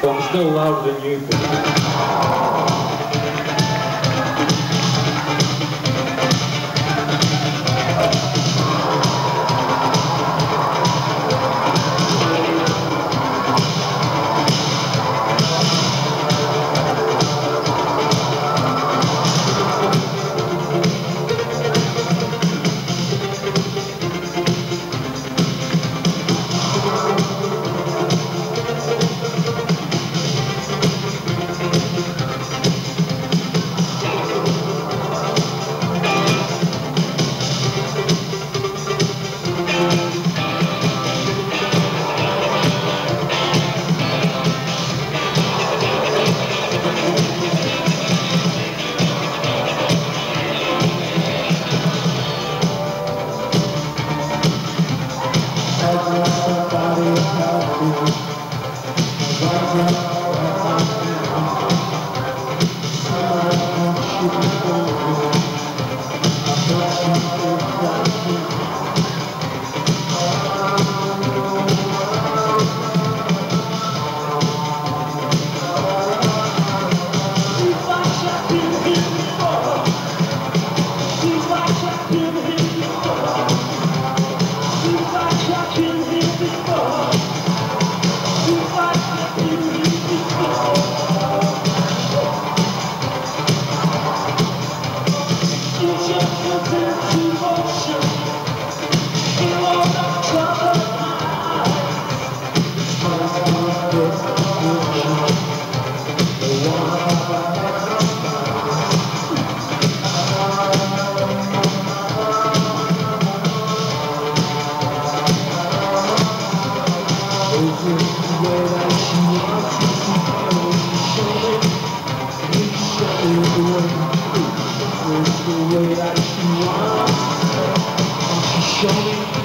but I'm still louder than you. showing